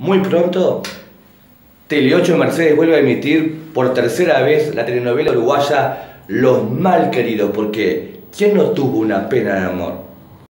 Muy pronto, Tele8 Mercedes vuelve a emitir por tercera vez la telenovela uruguaya Los Malqueridos, porque ¿quién no tuvo una pena de amor?